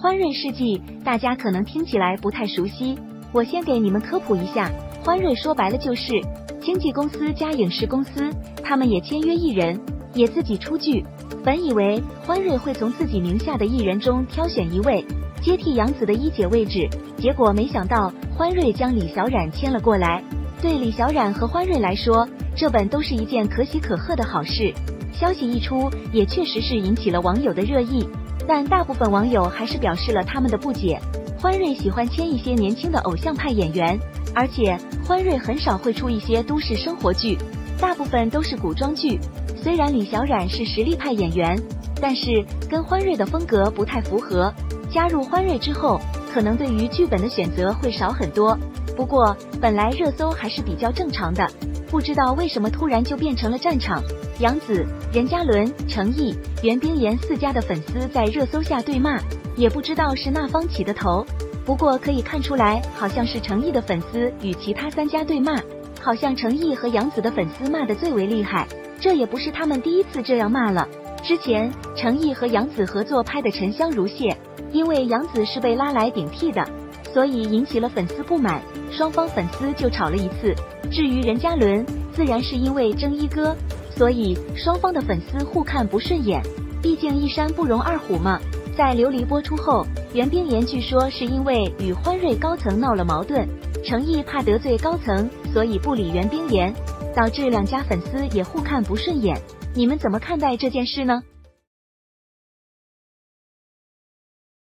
欢瑞世纪，大家可能听起来不太熟悉，我先给你们科普一下。欢瑞说白了就是经纪公司加影视公司，他们也签约艺人，也自己出剧。本以为欢瑞会从自己名下的艺人中挑选一位接替杨紫的一姐位置，结果没想到欢瑞将李小冉签了过来。对李小冉和欢瑞来说，这本都是一件可喜可贺的好事。消息一出，也确实是引起了网友的热议，但大部分网友还是表示了他们的不解。欢瑞喜欢签一些年轻的偶像派演员，而且欢瑞很少会出一些都市生活剧，大部分都是古装剧。虽然李小冉是实力派演员，但是跟欢瑞的风格不太符合。加入欢瑞之后，可能对于剧本的选择会少很多。不过本来热搜还是比较正常的，不知道为什么突然就变成了战场。杨紫、任嘉伦、程毅、袁冰妍四家的粉丝在热搜下对骂。也不知道是那方起的头，不过可以看出来，好像是程毅的粉丝与其他三家对骂，好像程毅和杨紫的粉丝骂的最为厉害。这也不是他们第一次这样骂了，之前程毅和杨紫合作拍的《沉香如屑》，因为杨紫是被拉来顶替的，所以引起了粉丝不满，双方粉丝就吵了一次。至于任嘉伦，自然是因为争一哥，所以双方的粉丝互看不顺眼，毕竟一山不容二虎嘛。在琉璃播出后，袁冰妍据说是因为与欢瑞高层闹了矛盾，程毅怕得罪高层，所以不理袁冰妍，导致两家粉丝也互看不顺眼。你们怎么看待这件事呢？